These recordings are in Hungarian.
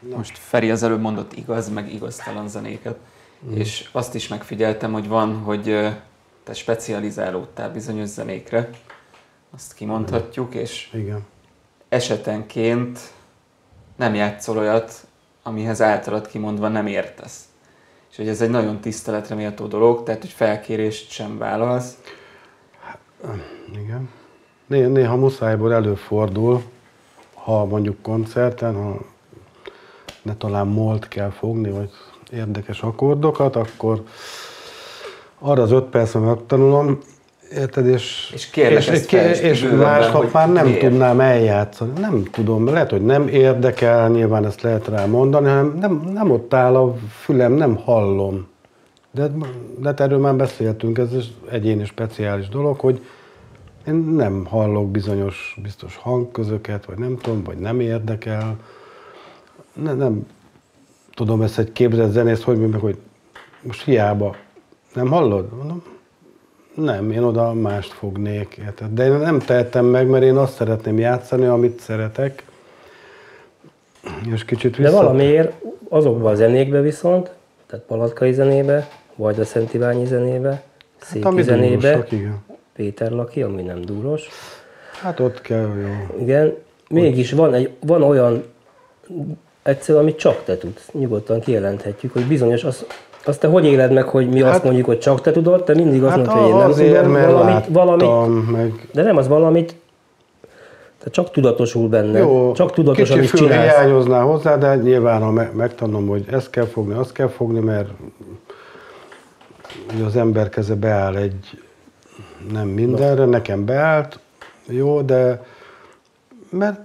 Most Feri az előbb mondott igaz, meg igaztalan zenéket, mm. és azt is megfigyeltem, hogy van, hogy te specializálódtál bizonyos zenékre, azt kimondhatjuk, és Igen. esetenként nem játszol olyat, amihez általad kimondva nem értesz. És hogy ez egy nagyon tiszteletre méltó dolog, tehát hogy felkérést sem vállalsz. Igen. Né- néha muszájból előfordul, ha mondjuk koncerten, ha ne talán molt kell fogni, vagy érdekes akkordokat, akkor arra az öt percben megtanulom, érted, és, És és, és, és másnap már nem miért. tudnám eljátszani. Nem tudom, lehet, hogy nem érdekel, nyilván ezt lehet rá mondani, hanem nem, nem ott áll a fülem, nem hallom. De, de hát erről már beszéltünk, ez is egyéni speciális dolog, hogy én nem hallok bizonyos biztos hangközöket, vagy nem tudom, vagy nem érdekel. Ne, nem tudom ezt egy képzett zenész, hogy mondjuk, hogy most hiába nem hallod? Mondom, nem, én oda mást fognék. Érted? De én nem tehetem meg, mert én azt szeretném játszani, amit szeretek. És kicsit De vissza... valamiért azokban a zenékbe viszont, tehát palatkai zenébe, vagy a Szent Iványi zenébe, Széki Hát, zenébe, igen. Péter Laki, ami nem dúros, Hát ott kell, jó. igen, mégis van, egy, van olyan egyszer, amit csak te tudsz, nyugodtan kijelenthetjük, hogy bizonyos, az, azt te hogy éled meg, hogy mi Hát- azt mondjuk, hogy csak te tudod, te mindig azt Hát mondod, hogy én nem azért, tudom, mert valamit, láttam, valamit, meg de nem az valamit, te csak tudatosul benne, Jó, csak tudatosan is csinálsz. hiányozná hozzá, de nyilván, ha me- megtanom, hogy ezt kell fogni, azt kell fogni, mert ugye az ember keze beáll egy nem mindenre, nekem beállt, jó, de mert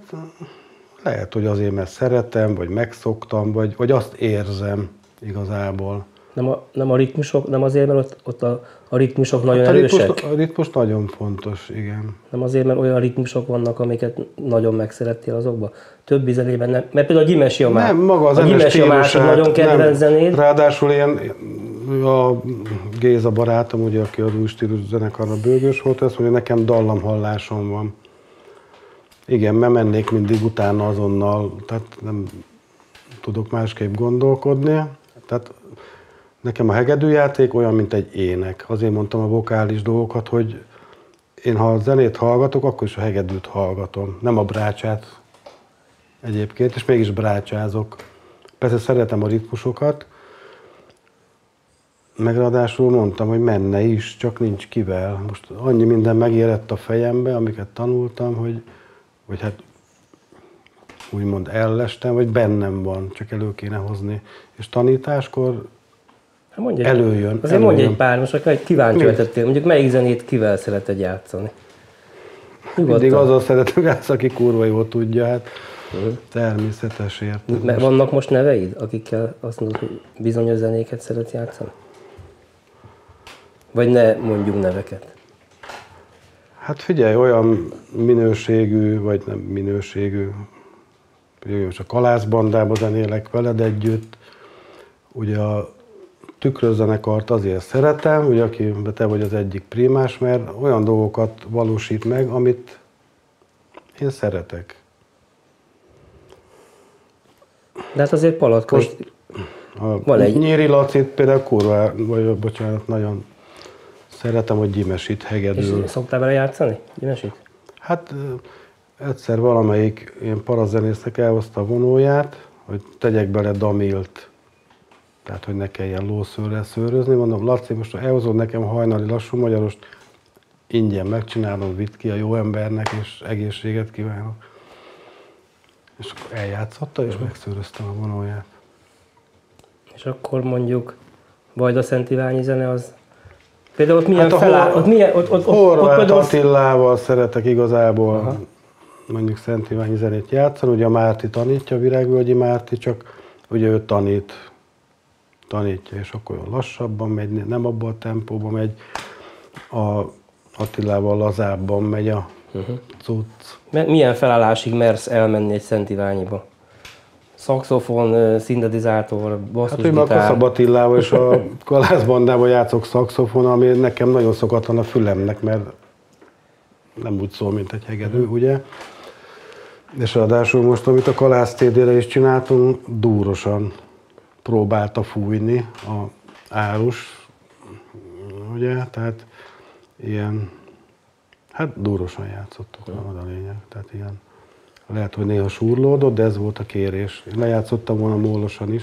lehet, hogy azért, mert szeretem, vagy megszoktam, vagy, vagy azt érzem igazából. Nem a, nem a ritmusok, nem azért, mert ott, ott a, a ritmusok nagyon Hát a, erősek? ritmus, a ritmus nagyon fontos, igen. Nem azért, mert olyan ritmusok vannak, amiket nagyon megszerettél azokba? Többi zenében nem. Mert például a Gyimesi a Nem, maga az a másik stílusát, nagyon kedvenc zenéd. Ráadásul én, a Géza barátom, ugye, aki az új stílus zenekarra bőgős volt, azt mondja, nekem dallamhallásom van. Igen, mert mennék mindig utána azonnal, tehát nem tudok másképp gondolkodni. Tehát nekem a hegedűjáték olyan, mint egy ének. Azért mondtam a vokális dolgokat, hogy én ha a zenét hallgatok, akkor is a hegedűt hallgatom, nem a brácsát egyébként, és mégis brácsázok. Persze szeretem a ritmusokat, meg ráadásul mondtam, hogy menne is, csak nincs kivel. Most annyi minden megérett a fejembe, amiket tanultam, hogy, hogy hát úgymond ellestem, vagy bennem van, csak elő kéne hozni. És tanításkor Hát mondj egy, Előjön, Azért mondj előjön. egy pár, most egy kíváncsi Mi? lettél. Mondjuk melyik zenét kivel szereted játszani? mindig Nyugodtan. azzal szeretem játszani, aki kurva jól tudja, hát természetes érted. Mert vannak most neveid, akikkel azt mondod, hogy bizonyos zenéket szeret játszani? Vagy ne mondjuk neveket. Hát figyelj, olyan minőségű, vagy nem minőségű, ugye most a kalászbandában zenélek veled együtt, ugye a tükrözzenekart azért szeretem, ugye aki te vagy az egyik primás, mert olyan dolgokat valósít meg, amit én szeretek. De hát azért Palatka Most- A Van egy- Nyíri Lacit például kurva, vagy bocsánat, nagyon szeretem, hogy gyimesít és hegedül. szoktál vele játszani? Gyemesit? Hát egyszer valamelyik ilyen parazenésznek elhozta a vonóját, hogy tegyek bele damilt. Tehát, hogy ne kelljen lószőrrel szőrözni. Mondom, Laci, most elhozod nekem hajnali lassú magyarost, ingyen megcsinálom, vitt ki a jó embernek, és egészséget kívánok. És akkor eljátszotta, és megszőröztem a vonóját. És akkor mondjuk Vajda Szent Iványi zene az... Például ott milyen Hát a feláll, Hor- ott milyen, ott, ott, ott, ott Horváth például... Attilával szeretek igazából Aha. mondjuk Szent Iványi zenét játszani. Ugye a Márti tanítja, Virágvölgyi Márti, csak ugye ő tanít, tanítja, és akkor olyan lassabban megy, nem abban a tempóban megy, a Attilával lazábban megy a uh-huh. cucc. Milyen felállásig mersz elmenni egy Szent Iványiba? Szaxofon, szintetizátor, Hát, hogy a basszusgitár. Attilával és a Kalászbandával játszok szakszofon, ami nekem nagyon szokatlan a fülemnek, mert nem úgy szól, mint egy hegedű, ugye? És ráadásul most, amit a Kalász TD-re is csináltunk, dúrosan próbálta fújni a árus, ugye, tehát ilyen, hát dúrosan játszottuk, az a lényeg, tehát ilyen, lehet, hogy néha súrlódott, de ez volt a kérés. Én lejátszottam volna mólosan is,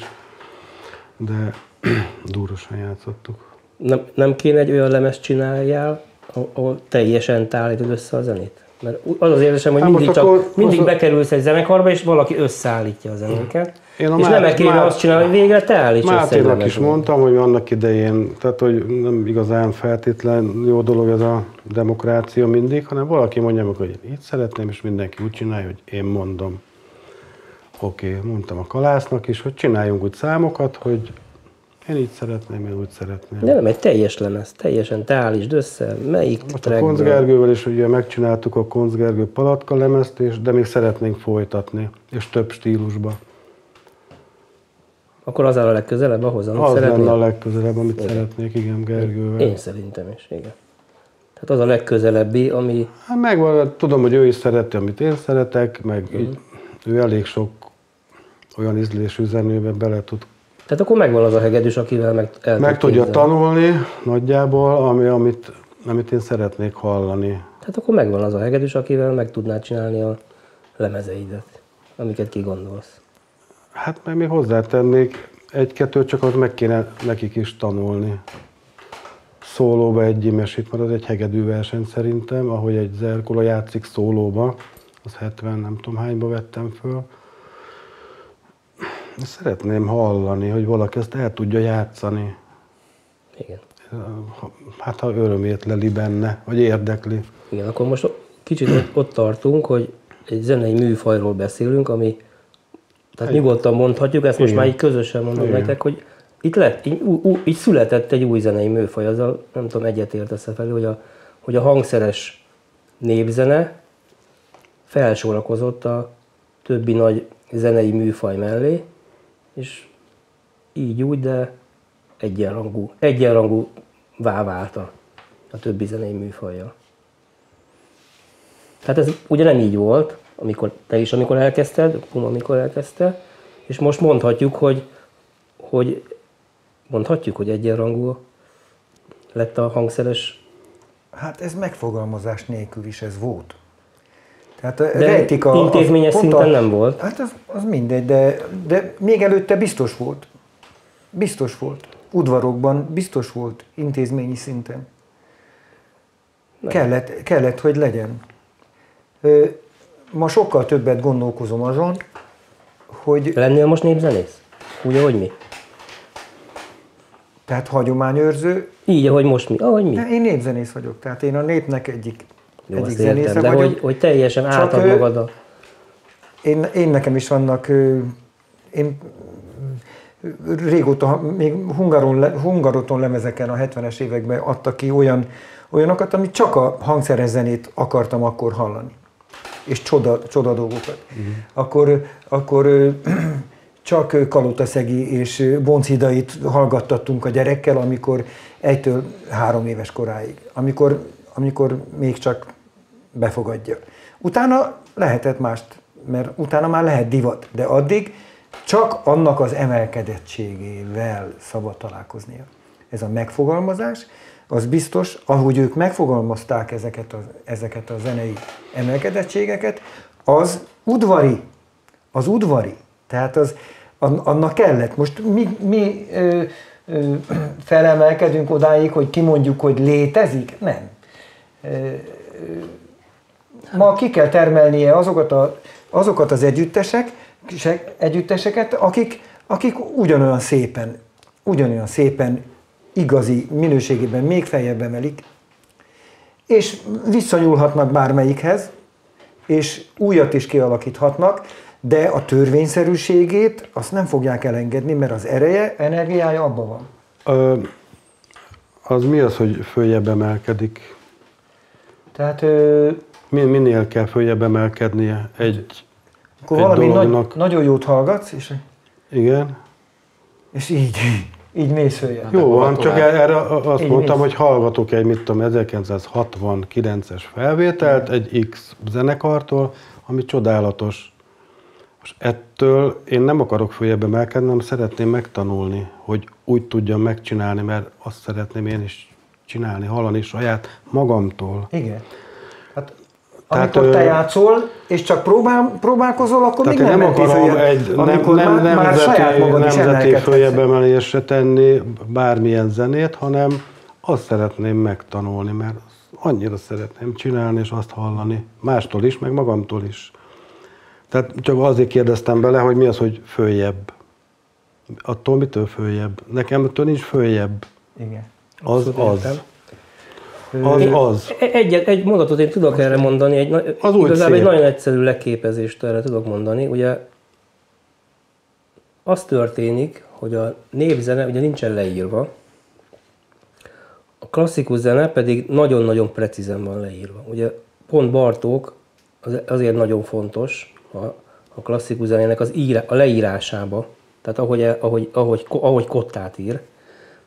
de dúrosan játszottuk. Nem, nem kéne egy olyan lemezt csináljál, ahol teljesen te állítod össze a zenét? Mert az az érzésem, hogy Hát mindig, csak, akkor- mindig most- bekerülsz egy zenekarba, és valaki összeállítja a zenéket. Én a és Má- nem kéne azt csinálni, hogy végre te állíts Máténak is mondtam, hogy annak idején, tehát hogy nem igazán feltétlen jó dolog ez a demokrácia mindig, hanem valaki mondja meg, hogy én így szeretném, és mindenki úgy csinálja, hogy én mondom. Oké, okay, mondtam a kalásznak is, hogy csináljunk úgy számokat, hogy én így szeretném, én úgy szeretném. De nem egy teljes lemez, teljesen te állítsd össze, melyik Most a trackből. Konc Gergővel is ugye megcsináltuk a Konc Gergő palatka lemezt, és, de még szeretnénk folytatni, és több stílusba. Akkor az áll a legközelebb ahhoz, amit Az szeretnél? lenne a legközelebb, amit szeretnék, igen, Gergővel. Én szerintem is, igen. Tehát az a legközelebbi, ami Hát megvan, tudom, hogy ő is szereti, amit én szeretek, meg így, ő elég sok olyan ízlésű zenőbe bele tud, Tehát akkor megvan az a hegedűs, akivel meg el meg tud tudja képzelni. tanulni nagyjából, ami, amit, amit én szeretnék hallani. Tehát akkor megvan az a hegedűs, akivel meg tudnád csinálni a lemezeidet, amiket kigondolsz. Hát meg még hozzátennék egy-kettőt, csak az meg kéne nekik is tanulni. Szólóba egy imesit, mert az egy hegedű verseny szerintem, ahogy egy Zerkola játszik szólóba, az 70 nem tudom hányba vettem föl. Szeretném hallani, hogy valaki ezt el tudja játszani. Igen. Hát ha örömét leli benne, vagy érdekli. Igen, akkor most kicsit ott, ott tartunk, hogy egy zenei műfajról beszélünk, ami, tehát nyugodtan mondhatjuk, ezt most Igen. már így közösen mondom Igen. nektek, hogy itt, lett, így, ú, ú, így született egy új zenei műfaj, azzal nem tudom, egyetértesz felé, hogy a, hogy a hangszeres népzene felsorakozott a többi nagy zenei műfaj mellé, és így úgy, de egyenrangú, egyenrangú vált a, a többi zenei műfajjal. Tehát ez ugye nem így volt, amikor te is, amikor elkezdted, Puma, amikor elkezdte, és most mondhatjuk, hogy, hogy mondhatjuk, hogy egyenrangú lett a hangszeres, Hát ez megfogalmazás nélkül is ez volt. Tehát a- De rejtik a, intézményes pont szinten nem volt. Hát az, az mindegy, de, de még előtte biztos volt. Biztos volt. Udvarokban biztos volt intézményi szinten. Kellett, kellett, hogy legyen. Ma sokkal többet gondolkozom azon, hogy lennél most népzenész? Úgy, ahogy mi? tehát hagyományőrző, Így, ahogy most mi? Ahogy mi? de én népzenész vagyok, tehát én a népnek egyik, Jó, egyik zenésze értem, de vagyok. hogy, hogy teljesen átad magad a... Én, én nekem is vannak, én régóta, még Hungaron, Hungaroton lemezeken a 70-es években adtak ki olyan, olyanokat, amit csak a hangszeres zenét akartam akkor hallani. És csoda, csoda dolgokat. Uh-huh. Akkor, akkor csak Kalotaszegi és Boncidait hallgattattunk a gyerekkel, amikor egytől három éves koráig. Amikor, amikor még csak befogadja. Utána lehetett mást, mert utána már lehet divat, de addig csak annak az emelkedettségével szabad találkoznia. Ez a megfogalmazás, az biztos, ahogy ők megfogalmazták ezeket a, ezeket a zenei emelkedettségeket, az udvari, az udvari. Tehát az, an- annak kellett. Most mi, mi ö, ö, felemelkedünk odáig, hogy kimondjuk, hogy létezik? Nem. Ma ki kell termelnie azokat, a, azokat az együttesek, se- együtteseket, akik, akik ugyanolyan szépen, ugyanolyan szépen igazi minőségében még feljebb emelik, és visszanyúlhatnak bármelyikhez, és újat is kialakíthatnak, de a törvényszerűségét azt nem fogják elengedni, mert az ereje, energiája abban van. Ö, az mi az, hogy följebb emelkedik? Tehát ö, Min- Minél kell följebb emelkednie egy, akkor Egy valami nagy, dolognak- nagyon jót hallgatsz, és, igen? és így, így mész följebb. Jó van, csak tovább? erre azt Így mondtam, mész. hogy hallgatok egy, mit tudom, 1969-es felvételt egy X zenekartól, ami csodálatos. Most ettől én nem akarok följebb emelkedni, hanem szeretném megtanulni, hogy úgy tudjam megcsinálni, mert azt szeretném én is csinálni, hallani saját magamtól. Igen. Hát, Tehát, amikor te játszol, és csak próbál, próbálkozol, akkor Tehát még nem, nem akarom följebb. egy nem, nem, már, már nemzeti, saját magad is nemzeti följebb emelésre tenni bármilyen zenét, hanem azt szeretném megtanulni, mert annyira szeretném csinálni és azt hallani. Mástól is, meg magamtól is. Tehát csak azért kérdeztem bele, hogy mi az, hogy följebb. Attól mitől följebb? Nekem attól nincs följebb. Igen. Az Abszolút az. értem. Az az. Egy, egy mondatot én tudok erre mondani, egy, Az igazából egy szép. nagyon egyszerű leképezést erre tudok mondani. Ugye az történik, hogy a népzene ugye nincsen leírva, a klasszikus zene pedig nagyon-nagyon precízen van leírva. Ugye pont Bartók az, azért nagyon fontos a, a klasszikus zenének az írá, a leírásába, tehát ahogy, ahogy, ahogy, ahogy kottát ír,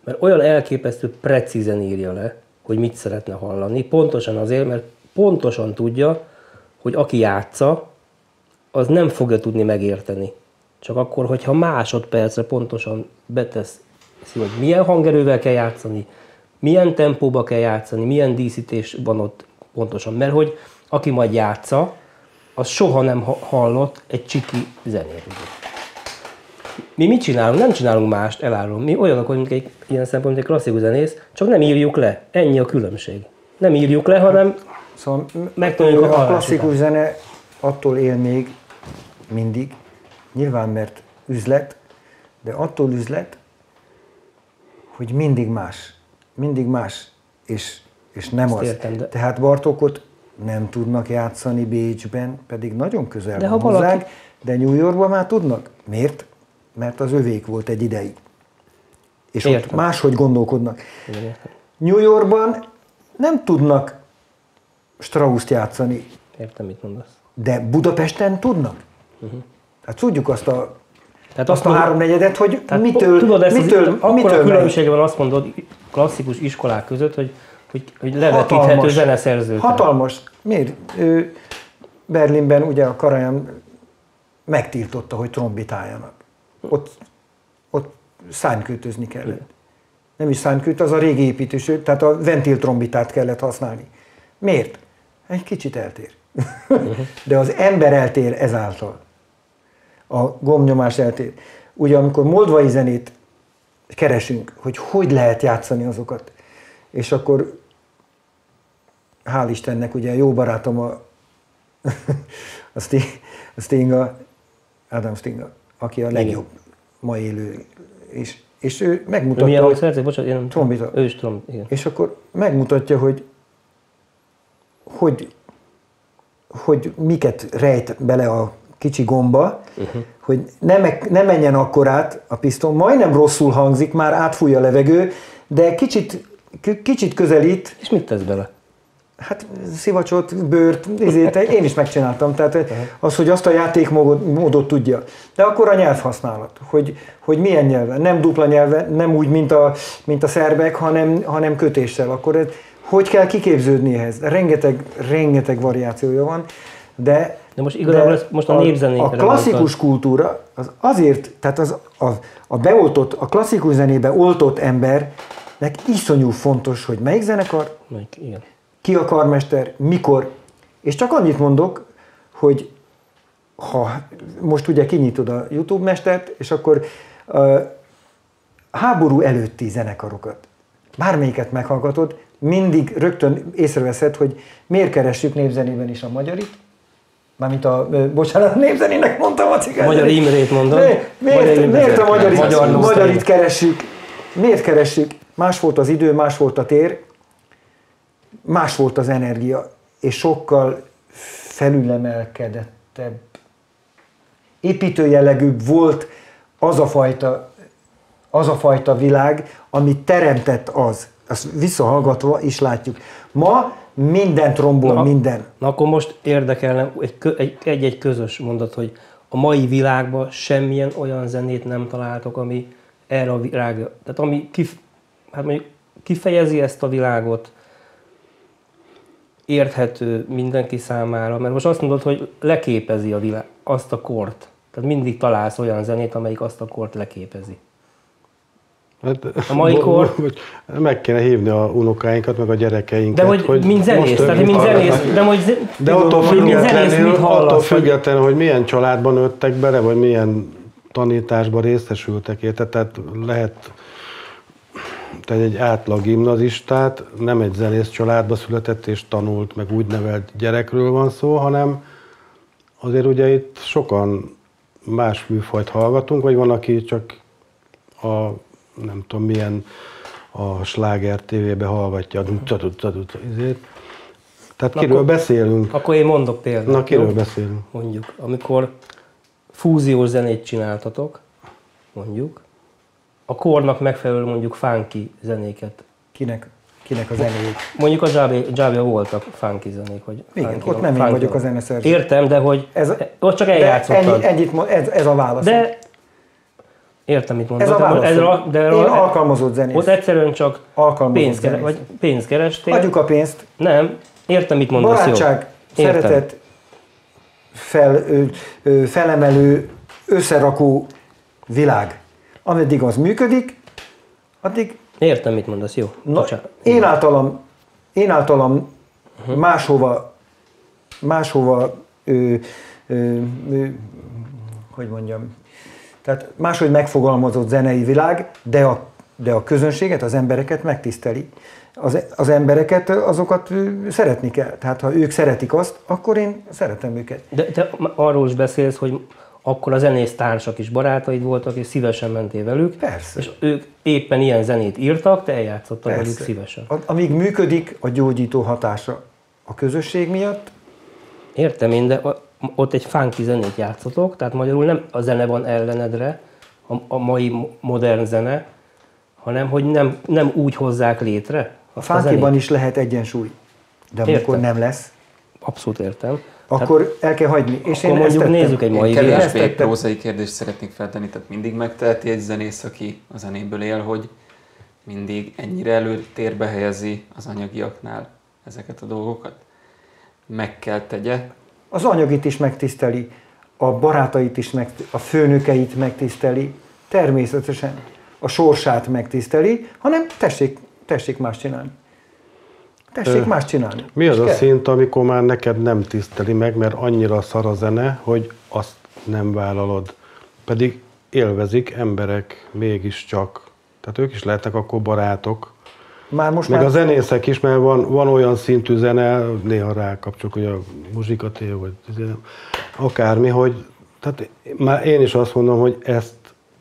mert olyan elképesztő precízen írja le, hogy mit szeretne hallani, pontosan azért, mert pontosan tudja, hogy aki játsza, az nem fogja tudni megérteni. Csak akkor, hogyha másodpercre pontosan betesz, hogy milyen hangerővel kell játszani, milyen tempóba kell játszani, milyen díszítés van ott pontosan. Mert hogy aki majd játsza, az soha nem ha- hallott egy csiki zenét. Mi mit csinálunk? Nem csinálunk mást, elárulom. Mi olyanok vagyunk, egy ilyen szempontból, mint egy klasszikus zenész, csak nem írjuk le. Ennyi a különbség. Nem írjuk le, hanem Szóval Megtanuljuk a a klasszikus után. zene attól él még mindig, nyilván mert üzlet, de attól üzlet, hogy mindig más. Mindig más, és, és nem Ezt az. értem, de- Tehát Bartókot nem tudnak játszani Bécsben, pedig nagyon közel De van ha valaki- hozzánk, de New Yorkban már tudnak. Miért? Mert az övék volt egy ideig. És ott Értem. máshogy gondolkodnak. Értem. New Yorkban nem tudnak Strauss-t játszani, Értem, mit mondasz. de Budapesten tudnak. Uh-huh. Hát tudjuk azt a, Tehát azt a mondod- háromnegyedet, hogy Tehát mitől, tudod, ezt mitől, az, akkor mitől a különbség van azt mondod klasszikus iskolák között, hogy, hogy, hogy levetíthető zeneszerző. Hatalmas. Miért? Ő Berlinben ugye a Karajan megtiltotta, hogy trombitáljanak. Ott, ott szánykőtözni kellett. Nem is szánykőt, az a régi építésű, tehát a ventil trombitát kellett használni. Miért? Egy kicsit eltér. De az ember eltér ezáltal. A gombnyomás eltér. Ugye amikor moldvai zenét keresünk, hogy hogy lehet játszani azokat, és akkor hál' Istennek, ugye jó barátom a, a, a Stinga, Adam Stinga, aki a legjobb ma élő, és, és ő megmutatta, milyen hogy, hangszerző? Bocsánat, én Trombita. Ő is trom, igen. és akkor megmutatja, hogy, hogy, hogy miket rejt bele a kicsi gomba, uh-huh. hogy ne, meg, ne menjen akkor át a piszton, majdnem rosszul hangzik, már átfúj a levegő, de kicsit, kicsit közelít, És mit tesz bele? Hát szivacsot, bőrt, ezért én is megcsináltam. Tehát az, hogy azt a játékmódot módot tudja. De akkor a nyelvhasználat, hogy, hogy milyen nyelven, nem dupla nyelven, nem úgy, mint a, mint a szerbek, hanem, hanem kötéssel. Akkor ez, hogy kell kiképződni ehhez? Rengeteg, rengeteg variációja van, de De most igazából ez most a népzenékre A klasszikus kultúra az azért, tehát az, a, a beoltott, a klasszikus zenébe oltott embernek iszonyú fontos, hogy melyik zenekar, Mondjuk, Igen. Ki a karmester, mikor. És csak annyit mondok, hogy ha most ugye kinyitod a YouTube mestert, és akkor uh, háború előtti zenekarokat, bármelyiket meghallgatod, mindig rögtön észreveszed, hogy miért keressük népzenében is a magyarit, mármint a, bocsánat, népzenének mondtam a cigány. Magyar Imrét Magyar Miért, miért a magyarit, Magyar magyar Nosztalgia. magyarit keressük? Miért keressük? Más volt az idő, más volt a tér, más volt az energia, és sokkal felülemelkedettebb, építő jellegűbb volt az a fajta, az a fajta világ, amit teremtett az. Azt visszahallgatva is látjuk. Ma minden trombol, Na, minden. Na akkor most érdekelne egy-egy közös mondat, hogy a mai világban semmilyen olyan zenét nem találtok, ami erre a világra, tehát ami kif, hát mondjuk kifejezi ezt a világot, érthető mindenki számára, mert most azt mondod, hogy leképezi a világ, azt a kort. Tehát mindig találsz olyan zenét, amelyik azt a kort leképezi. Hát, A mai kor- hogy Meg kéne hívni a unokáinkat, meg a gyerekeinket. De hogy, mint zenész, tehát mint zenész, de hogy De attól hogy függetlenül, attól függetlenül, hogy milyen családban nőttek bele, vagy milyen tanításban részesültek, érted? Tehát lehet tehát egy átlag gimnazistát, nem egy zenész családba született és tanult, meg úgy nevelt gyerekről van szó, hanem azért ugye itt sokan más műfajt hallgatunk, vagy van, aki csak a nem tudom milyen a sláger tévébe hallgatja, tudut, ezért. Tehát Na, kiről akkor- beszélünk? Akkor én mondok példát. Na, kiről jó? beszélünk? Mondjuk, amikor fúziós zenét csináltatok, mondjuk, a kornak megfelelő mondjuk funky zenéket. Kinek, kinek a zenéjét. Mondjuk a Javi voltak funky zenék, hogy Igen, funky- ott nem én funky- vagyok a zeneszerző. Értem, de hogy Ez, ott csak eljátszottad. ennyi, ennyit, ez, ez a válasz. De értem, mit mondod. ez a válasz. ez de Én alkalmazott zenész. Ott egyszerűen csak pénzt, kere, zenész. vagy pénzt kerestél. Adjuk a pénzt, Nem, értem, mit mondasz. barátság, jó. Értem. szeretet, fel, ö, ö, felemelő, összerakó világ. Ameddig az működik, addig Értem, mit mondasz, jó. na, Bocsánat. én általam, én általam Mhm. máshova, máshova, ö, ö, ö, hogy mondjam, tehát máshogy megfogalmazott zenei világ, de a, de a közönséget, az embereket megtiszteli. Az, az embereket, azokat szeretni kell. Tehát ha ők szeretik azt, akkor én szeretem őket. De te arról is beszélsz, hogy akkor a zenésztársak is barátaid voltak, és szívesen mentél velük. Persze. És ők éppen ilyen zenét írtak, te eljátszottad velük Persze. szívesen. A- Amíg működik a gyógyító hatása a közösség miatt, Értem én, de ott egy funky zenét játszotok, tehát magyarul nem a zene van ellenedre, a, a mai mo- modern zene, hanem hogy nem, nem úgy hozzák létre. a fánkiban is lehet egyensúly. De amikor Értem. nem lesz, Abszolút értem. Akkor el kell hagyni. És akkor én ezt mondjuk tettem. nézzük egy mai Ezt tettem. prózai kérdést szeretnék feltenni, tehát mindig megteheti egy zenész, aki a zenéből él, hogy mindig ennyire előtérbe helyezi az anyagiaknál ezeket a dolgokat? Meg kell tegye, Az anyagit is megtiszteli, a barátait is, meg, a főnökeit megtiszteli, természetesen a sorsát megtiszteli, hanem tessék, tessék más csinálni. Tessék Ö, más csinálni. Mi az a kell. szint, amikor már neked nem tiszteli meg, mert annyira szar a zene, hogy azt nem vállalod. Pedig élvezik emberek mégiscsak. Tehát ők is lehetnek akkor barátok. Már most Meg már a zenészek is, mert van, van olyan szintű zene, néha rákapcsolok, hogy a muzsikaté, vagy izé, akármi, hogy tehát már én is azt mondom, hogy ezt,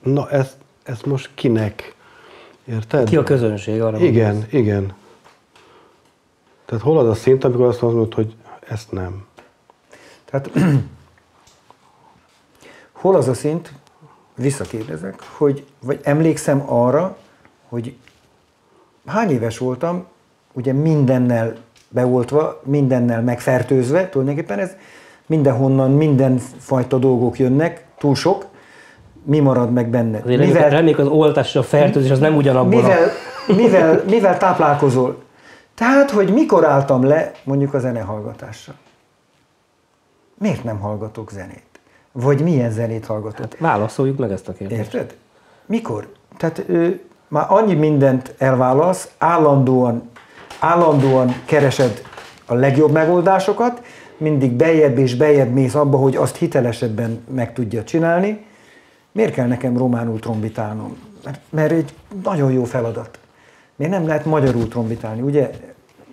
na ezt, ezt most kinek? Érted? Ki a közönség arra Igen, gondolsz? igen. Tehát hol az a szint, amikor azt mondod, hogy ezt nem? Tehát hol az a szint, visszakérdezek, hogy, vagy emlékszem arra, hogy hány éves voltam, ugye mindennel beoltva, mindennel megfertőzve, tulajdonképpen ez mindenhonnan, mindenfajta dolgok jönnek, túl sok, mi marad meg benned? Azért reméljük, reméljük az oltás és a fertőzés az nem ugyanabban a... mivel, mivel, mivel táplálkozol? Tehát, hogy mikor álltam le mondjuk a zenehallgatásra? Miért nem hallgatok zenét? Vagy milyen zenét hallgatok? Hát válaszoljuk meg ezt a kérdést. Érted? Mikor? Tehát ö, már annyi mindent elválasz, állandóan, állandóan keresed a legjobb megoldásokat, mindig bejebb és bejebb mész abba, hogy azt hitelesebben meg tudja csinálni. Miért kell nekem románul trombitálnom? Mert, mert egy nagyon jó feladat. Miért nem lehet magyarul trombitálni, ugye?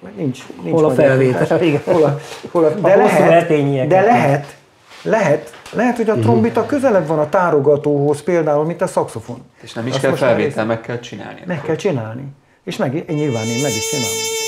Mert Nincs, nincs Hol a magyar felvétel? Igen. Hol a, hol a, de hosszú lehet, de lehet, lehet, lehet, hogy a trombita közelebb van a tárogatóhoz például, mint a szaxofon. és nem is Azt kell felvétel, meg kell csinálni. Meg kell csinálni. És meg, én nyilván én meg is csinálom.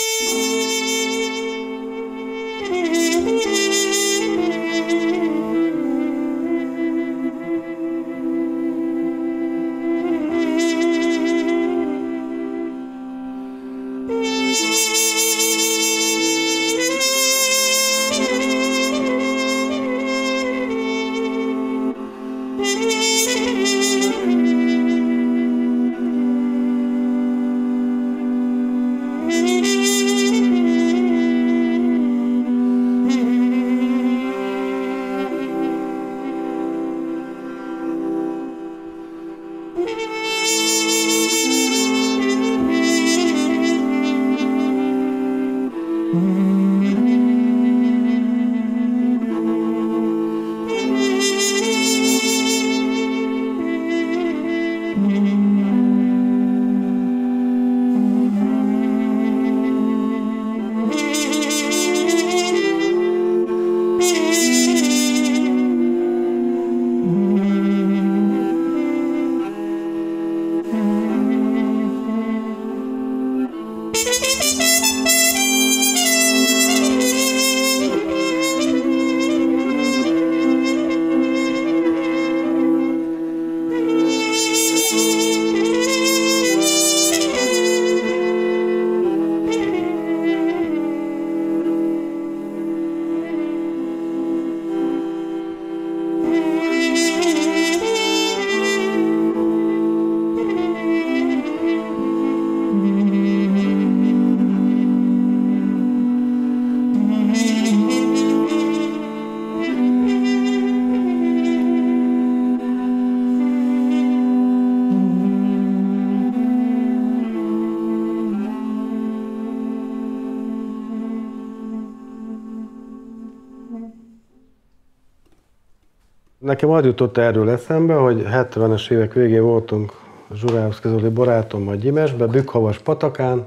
Nekem az jutott erről eszembe, hogy 70-es évek végén voltunk Zsuráevszki Zoli barátommal Gyimesbe, Bükkhavas patakán,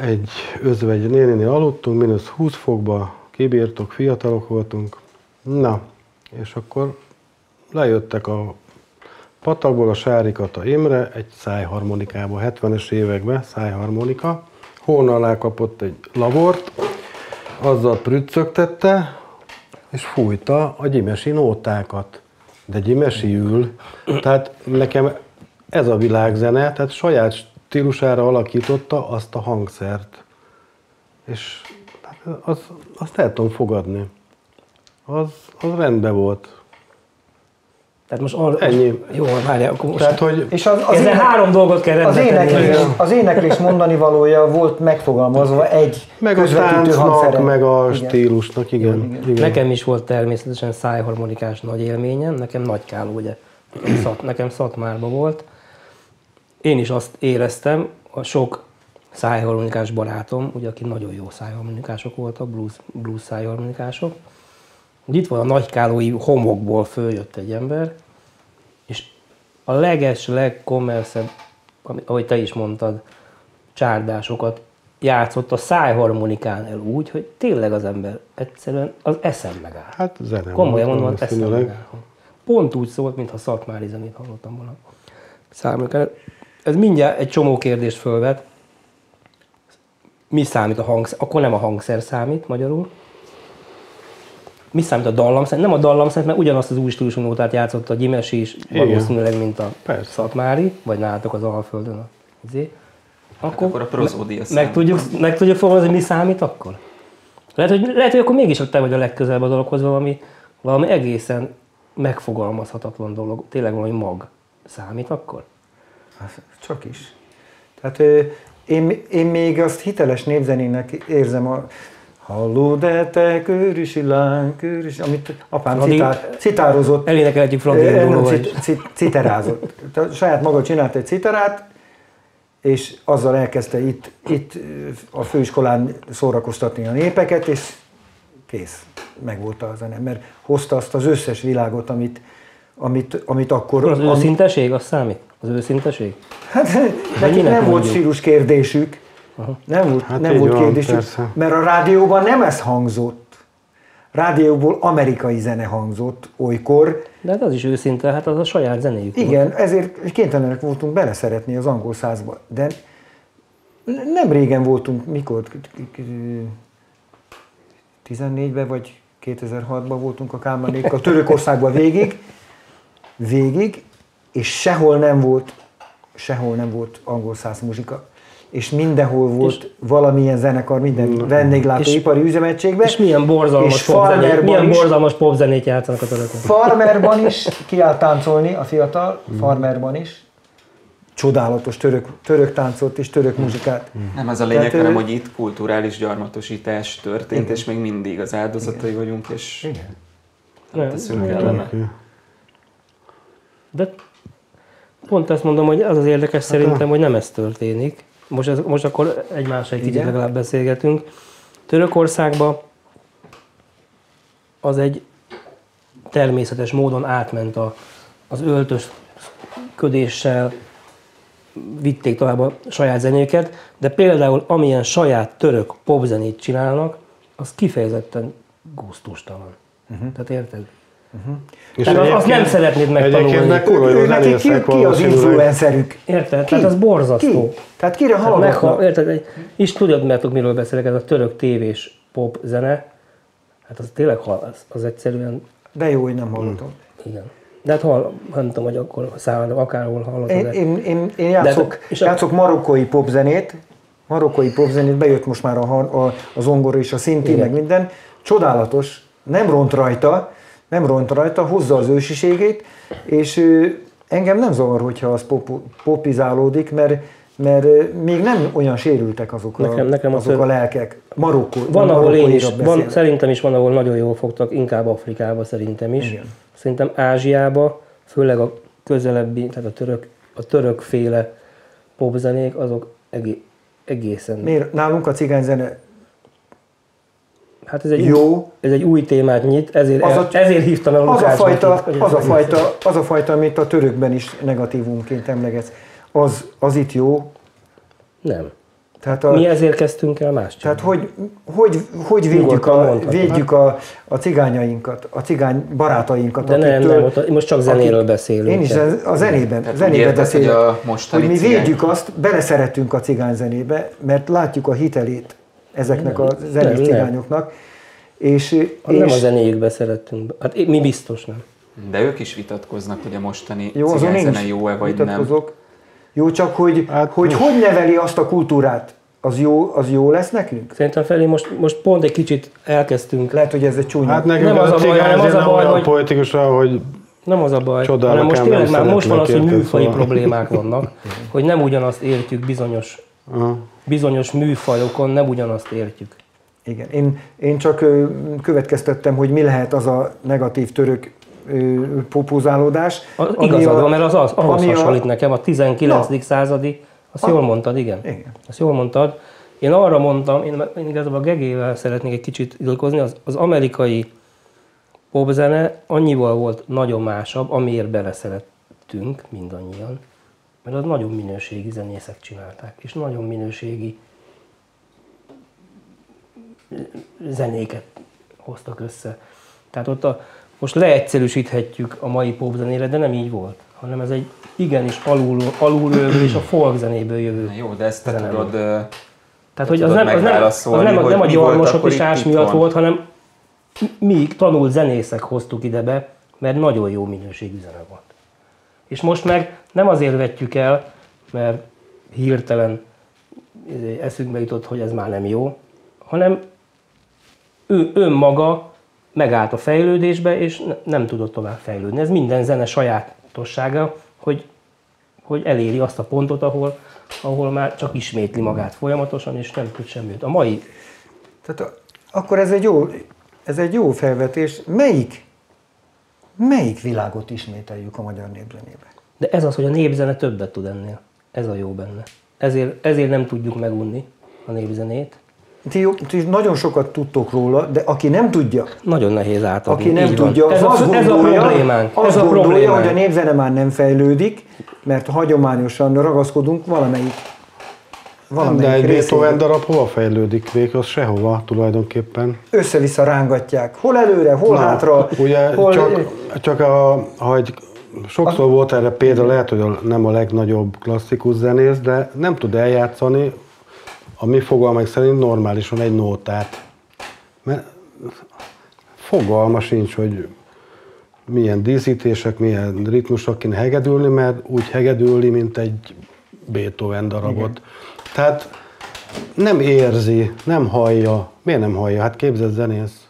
egy özvegy néninél aludtunk, mínusz 20 fokba, kibírtok, fiatalok voltunk. Na, és akkor lejöttek a patakból a Sárikata Imre egy szájharmonikába, 70-es években szájharmonika. Hóna alá kapott egy lavort, azzal prüccögtette, és fújta a gyimesi nótákat. De gyimesi ül. Tehát nekem ez a világzene, tehát saját stílusára alakította azt a hangszert. És hát az, azt el tudom fogadni. Az, az rendben volt. Tehát most ar- Ennyi. Jó, várjál, akkor most... Tehát, hogy És az, az, ének, három dolgot kell az, éneklés, az éneklés mondani valója volt megfogalmazva egy meg a táncnak, meg a Igen. stílusnak, igen. igen. igen. Nekem is volt természetesen szájharmonikás nagy élményem, nekem nagy káló, ugye, nekem, szat, nekem Szatmárba volt. Én is azt éreztem, a sok szájharmonikás barátom, ugye, aki nagyon jó szájharmonikások voltak, blues, blues szájharmonikások, itt van a nagykálói homokból följött egy ember, és a leges, legkommerszebb, ahogy te is mondtad, csárdásokat játszott a szájharmonikán el úgy, hogy tényleg az ember egyszerűen az eszem megáll. Hát zene Komolyan mondom, az eszem megáll. Pont úgy szólt, mintha szakmári zenét hallottam volna. Szájharmonikán. Ez mindjárt egy csomó kérdést fölvet. Mi számít a hangszer? Akkor nem a hangszer számít magyarul. Mi számít a dallamszert? Nem a dallamszert, mert ugyanazt az új stílusú nótát játszott a Gyimesi is, Igen. valószínűleg, mint a Persze. Szatmári, vagy nálatok az Alföldön. A, izé. akkor, Akkor a prozódia meg, számít. tudjuk, meg tudjuk fogalmazni, hogy mi számít akkor? Lehet, hogy, lehet, hogy akkor mégis te vagy a legközelebb a dologhoz valami, valami egészen megfogalmazhatatlan dolog, tényleg valami mag számít akkor? Hát, Csak is. Tehát én, én még azt hiteles népzenének érzem a Halló, de te körüsi lány, körüsi, amit apám Addig- citár, citározott. Elénekelhetjük Fradi indulóval cit, cit, citerázott. Tehát saját maga csinált egy citerát, és azzal elkezdte itt, itt a főiskolán szórakoztatni a népeket, és kész. Megvolt a zene, mert hozta azt az összes világot, amit, amit, amit akkor... Az ami- őszinteség, az számít? Az őszinteség? Hát nekik nem volt mondjuk? stílus kérdésük. Nem volt, Hát nem volt van, kérdésük, mert a rádióban nem ez hangzott. Rádióból amerikai zene hangzott olykor. De hát az is őszinte, hát az a saját zenéjük. volt. Igen, ezért kénytelenek voltunk beleszeretni az angol százba. De nem régen voltunk, mikor? 14-ben vagy 2006-ban voltunk a Kálmánékkal, Törökországban végig, végig, és sehol nem volt, sehol nem volt angol száz muzsika. És mindenhol volt és, valamilyen zenekar, minden vendéglátóipari üzemegységben. És milyen borzalmas, és popzenét, milyen is, borzalmas popzenét játszanak a törökök. Farmerban is kiállt táncolni a fiatal, farmerban is. Csodálatos török, török táncot és török muzsikát. Nem ez a lényeg, Tehát, hanem hogy itt kulturális gyarmatosítás történt, Igen. és még mindig az áldozatai vagyunk, és Igen. teszünk ellene. De pont ezt mondom, hogy az az érdekes szerintem, hogy nem ez történik. Most, ez, most akkor egymással egy kicsit legalább beszélgetünk. Törökországban az egy természetes módon átment a, az öltösködéssel, vitték tovább a saját zenéket, de például amilyen saját török popzenét csinálnak, az kifejezetten gusztustalan. Uh-huh. Tehát érted? És Tehát azt- azt nem szeretnéd megtanulni. Egyébként kurva jó Ő neki ki, ki az influencerük? Érted? Ki? Tehát az borzasztó. Ki? Tehát kire hallgatnak? érted? Egy, is tudod, mert miről beszélek, ez a török tévés pop zene, hát az tényleg hal, az, az egyszerűen, De jó, hogy nem hallgatom. igen. De hát hall, nem tudom, hogy akkor szállod, akárhol hallod. Én, én, én, én játszok, De- és a- játszok marokkói popzenét, marokkói popzenét, bejött most már a, a, a zongora és a szinti, meg minden. Csodálatos, nem ront rajta, nem ront rajta, hozza az ősiségét, és engem nem zavar, hogyha az pop, popizálódik, mert, mert még nem olyan sérültek azok, Nekem- a, nekem azok a lelkek. Marokkó, Van, ahol én is, van, szerintem is van, ahol nagyon jól fogtak, inkább Afrikába szerintem is. Igen. Szerintem Ázsiába, főleg a közelebbi, tehát a török, a törökféle popzenék, azok egé, egészen... Miért? Nálunk a cigányzene Hát ez egy, Jó. Új, ez egy új témát nyit, ezért, Az a- ezért hívtam el a Az a, fajta, hogy az, a fajta, az a fajta, amit a törökben is negatívumként emlegetsz, az, az itt jó. Nem. Tehát, a, Mi ezért kezdtünk el más tehát csinálni. hogy, hogy, hogy védjük, a, védjük a, a cigányainkat, a cigány barátainkat. De nem, akiktől- nem, ott- most csak zenéről akik- beszélünk. Én is Tehát- a zenében, Tehát zenében érted, hogy beszélek. a hogy mi cigány- védjük azt, beleszeretünk a cigányzenébe, mert látjuk a hitelét ezeknek a zenés nem, nem. cigányoknak. És, Nem a és zenéjükbe szerettünk. Hát mi biztos nem. De ők is vitatkoznak, hogy a mostani jó, cigányzene is jó-e vagy nem. Jó, csak hogy, Hát hogy most- hogy neveli azt a kultúrát, az jó, az jó lesz nekünk? Szerintem felé most, most pont egy kicsit elkezdtünk. Lehet, hogy ez egy csúnya. Hát nekünk Nem nem az a baj, hanem az a baj, olyan hogy- poetikus, hogy Nem az a baj, hanem most tényleg már most van az, hogy műfai szóval. problémák vannak, hogy nem ugyanazt értjük bizonyos, Aha. bizonyos műfajokon, nem ugyanazt értjük. Igen. Én, én csak következtettem, hogy mi lehet az a negatív török popózálódás. Az, igazad a- van, mert az, az ahhoz ami a- hasonlít nekem, a 19. Na. századi, azt A- jól mondtad, igen. Igen. Azt jól mondtad. Én arra mondtam, én, én igazából a Gegével szeretnék egy kicsit ilkozni, az, az amerikai popzene annyival volt nagyon másabb, amiért beleszerettünk mindannyian, mert az nagyon minőségi zenészek csinálták, és nagyon minőségi zenéket hoztak össze. Tehát ott a, most leegyszerűsíthetjük a mai popzenére, de nem így volt, hanem ez egy igenis alul, alulről és a folk zenéből jövő. Na Jó, de ezt te Zene tudod, Tehát, hogy az nem, az nem, az nem, hogy nem a gyarmosok és ás miatt van. volt, hanem mi tanult zenészek hoztuk ide be, mert nagyon jó minőségű zene volt. És most meg nem azért vetjük el, mert hirtelen izé, eszünkbe jutott, hogy ez már nem jó, hanem ő önmaga megállt a fejlődésbe, és ne- nem tudott tovább fejlődni. Ez minden zene sajátossága, hogy, hogy eléri azt a pontot, ahol, ahol már csak ismétli magát folyamatosan, és nem tud semmit. A mai Tehát a, akkor ez egy, jó, ez egy jó felvetés. Melyik, melyik világot ismételjük a magyar népzenébe? De ez az, hogy a népzene többet tud ennél. Ez a jó benne. Ezért, ezért nem tudjuk megunni a népzenét. Ti, jó- ti nagyon sokat tudtok róla, de aki nem tudja, Nagyon nehéz átadni. aki nem Így van. tudja, ez az a, azt ez a gondolja, problémánk. azt ez a gondolja problémánk. hogy a népzene már nem fejlődik, mert hagyományosan ragaszkodunk valamelyik Nem, de valamelyik egy. Beethoven darab hova fejlődik végig? Az sehova tulajdonképpen. Össze-vissza rángatják. Hol előre, hol hátra. Ugye hol... csak, csak a, ha egy, sokszor volt erre példa, lehet, hogy a, nem a legnagyobb klasszikus zenész, de nem tud eljátszani a mi fogalmak szerint normálisan egy nótát. Mert fogalma sincs, hogy milyen díszítések, milyen ritmusok kéne hegedülni, mert úgy hegedülni, mint egy Beethoven darabot. Igen. Tehát nem érzi, nem hallja. Miért nem hallja? Hát képzett zenész.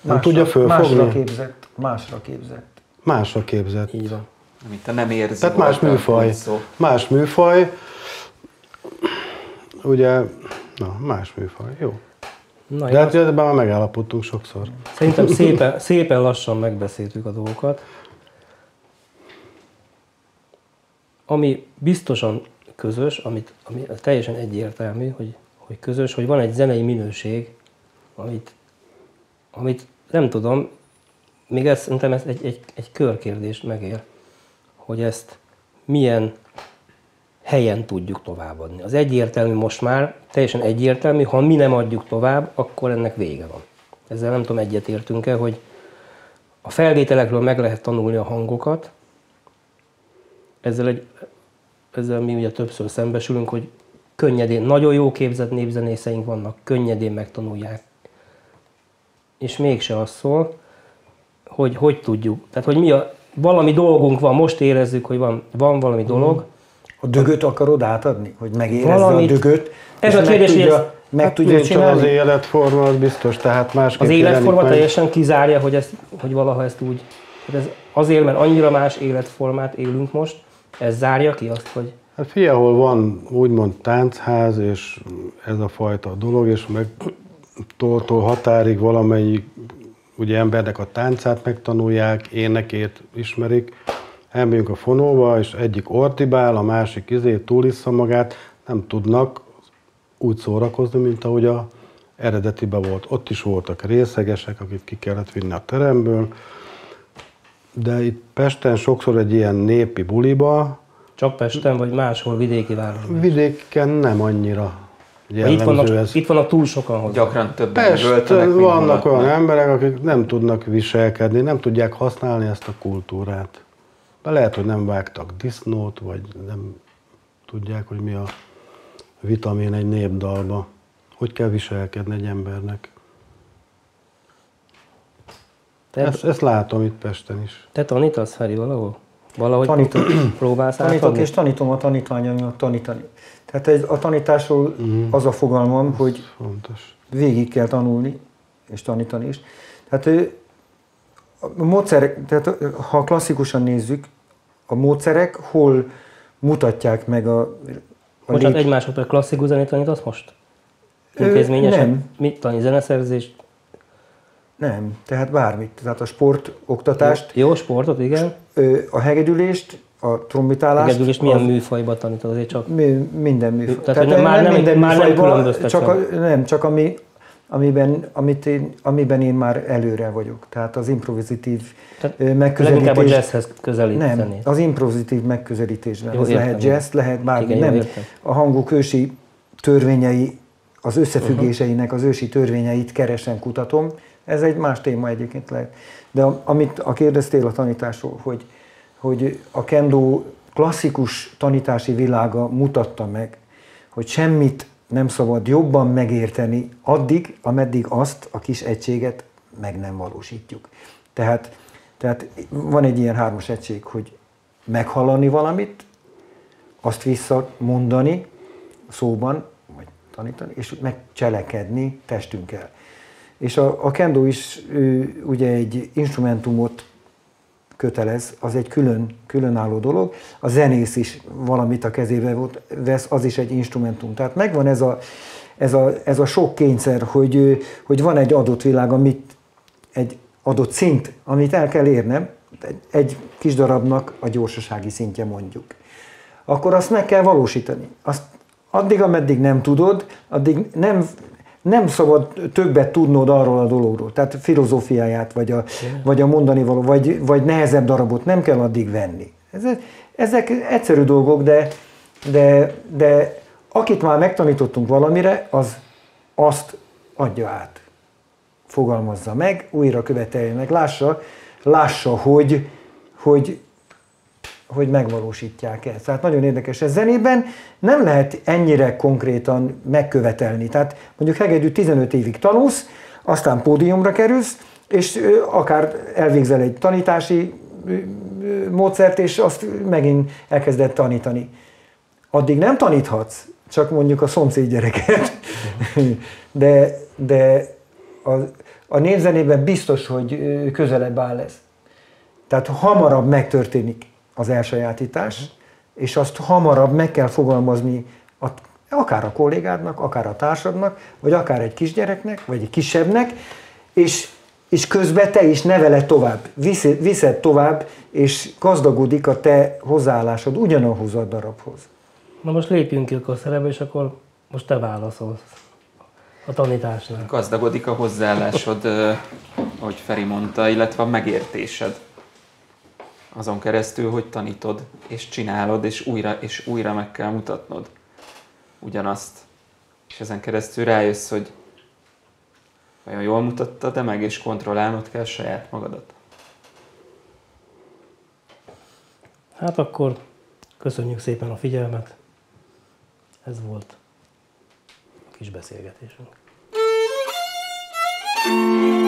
Nem másra, tudja fölfogni. Másra képzett. Másra képzett. Másra képzett. Így van. amit te nem érzi. Tehát más műfaj. szó. Más műfaj. Ugye, na, más műfaj, jó. Na, De hát ebben már megállapodtunk sokszor. Szerintem szépen, szépen lassan megbeszéltük a dolgokat. Ami biztosan közös, amit, ami teljesen egyértelmű, hogy, hogy közös, hogy van egy zenei minőség, amit, amit nem tudom, még ez, szerintem ez egy, egy, egy körkérdés megér, hogy ezt milyen helyen tudjuk továbbadni. Az egyértelmű most már, teljesen egyértelmű, ha mi nem adjuk tovább, akkor ennek vége van. Ezzel nem tudom, egyetértünk-e, hogy a felvételekről meg lehet tanulni a hangokat, ezzel, egy, ezzel mi ugye többször szembesülünk, hogy könnyedén, nagyon jó képzett népzenészeink vannak, könnyedén megtanulják. És mégse az szól, hogy hogy tudjuk. Tehát, hogy mi a, valami dolgunk van, most érezzük, hogy van, van valami dolog, A dögöt akarod átadni? Hogy megérezze Valamit- a dögöt? Ez a kérdés, meg hogy tudja, ez- meg Hát tudja nincs az csinálni? életforma, az biztos, tehát másképp Az életforma meg. teljesen kizárja, hogy, ezt, hogy valaha ezt úgy... Hát ez azért, mert annyira más életformát élünk most, ez zárja ki azt, hogy Hát figyelj, ahol van úgymond táncház, és ez a fajta dolog, és meg tól határig valamelyik ugye embernek a táncát megtanulják, énekét ismerik, elmegyünk a fonóba, és egyik ortibál, a másik izé túlissza magát, nem tudnak úgy szórakozni, mint ahogy a eredetiben volt. Ott is voltak részegesek, akik ki kellett vinni a teremből, de itt Pesten sokszor egy ilyen népi buliba, Csak Pesten, vagy máshol vidéki városban? vidéken nem annyira Itt vannak, ez. itt vannak túl sokan hozzá. Gyakran többen Pesten mint vannak olyan emberek, akik nem tudnak viselkedni, nem tudják használni ezt a kultúrát. De lehet, hogy nem vágtak disznót, vagy nem tudják, hogy mi a vitamin egy népdalba. Hogy kell viselkedni egy embernek. Te, Ezt, ezt látom itt Pesten is. te tanítasz, Feri, valahol? Valahogy Tanítok. próbálsz Tanítok átadni? és tanítom a tanítványaimat tanítani. Tehát egy, a tanításról az a fogalmam, hogy Fontos. végig kell tanulni, és tanítani is. Tehát ö, a módszerek, tehát ö, ha klasszikusan nézzük, a módszerek hol mutatják meg a, a Bocsánat, lép- egy másodperc klasszikus zenét tanítasz most? Ö, Intézményesen? nem. Mit tanít? Zeneszerzés? Nem, tehát bármit. Tehát a sport, oktatást, Jó, jó sportot, igen. a hegedülést, a trombitálást. Egyedül is milyen az- műfajba tanítod, azért csak Mi- Minden műfaj. Tehát, hogy nem- már nem- már nem műfajban, különböztetsz csak a. Nem, csak ami, amiben, amit én, amiben én már előre vagyok. Tehát az improvizatív Tehát leginkább a megközelítés. jazzhez közelít Nem, az improvizatív megközelítésben. Jó, értem, lehet jazz, lehet bármi. Igen, nem. értem. A hangok ősi törvényei, az összefüggéseinek az ősi törvényeit keresem, kutatom. Ez egy más téma egyébként lehet. De amit a kérdeztél a tanításról, hogy, hogy a kendo klasszikus tanítási világa mutatta meg, hogy semmit nem szabad jobban megérteni addig, ameddig azt a kis egységet meg nem valósítjuk. Tehát, tehát van egy ilyen hármas egység, hogy meghallani valamit, azt visszamondani szóban, vagy tanítani, és megcselekedni testünkkel. És a, a kendo is ő, ugye egy instrumentumot kötelez, az egy külön, különálló dolog. A zenész is valamit a kezébe vesz, az is egy instrumentum. Tehát megvan ez a, ez a, ez a sok kényszer, hogy, hogy van egy adott világ, amit egy adott szint, amit el kell érnem, egy kis darabnak a gyorsasági szintje mondjuk. Akkor azt meg kell valósítani. Azt addig, ameddig nem tudod, addig nem, nem szabad többet tudnod arról a dologról. Tehát filozófiáját, vagy a, vagy a mondani való, vagy, vagy nehezebb darabot nem kell addig venni. Ez, ezek egyszerű dolgok, de, de, de akit már megtanítottunk valamire, az azt adja át fogalmazza meg, újra követelje meg, lássa, lássa, hogy, hogy, hogy megvalósítják ezt. Tehát nagyon érdekes. Ez zenében nem lehet ennyire konkrétan megkövetelni. Tehát mondjuk hegedű 15 évig tanulsz, aztán pódiumra kerülsz, és akár elvégzel egy tanítási módszert, és azt megint elkezded tanítani. Addig nem taníthatsz, csak mondjuk a szomszéd gyereket. De, de a, a népzenében biztos, hogy közelebb áll ez. Tehát hamarabb megtörténik az elsajátítás, és azt hamarabb meg kell fogalmazni a, akár a kollégádnak, akár a társadnak, vagy akár egy kisgyereknek, vagy egy kisebbnek, és, és közben te is neveled tovább, viszed, viszed tovább, és gazdagodik a te hozzáállásod ugyanahhoz a darabhoz. Na most lépjünk ki a szerepbe, és akkor most te válaszolsz a tanításnál. Gazdagodik a hozzáállásod, ahogy Feri mondta, illetve a megértésed. Azon keresztül, hogy tanítod, és csinálod, és újra és újra meg kell mutatnod ugyanazt. És ezen keresztül rájössz, hogy vajon jól mutattad de meg, és kontrollálnod kell saját magadat. Hát akkor köszönjük szépen a figyelmet. Ez volt a kis beszélgetésünk. thank you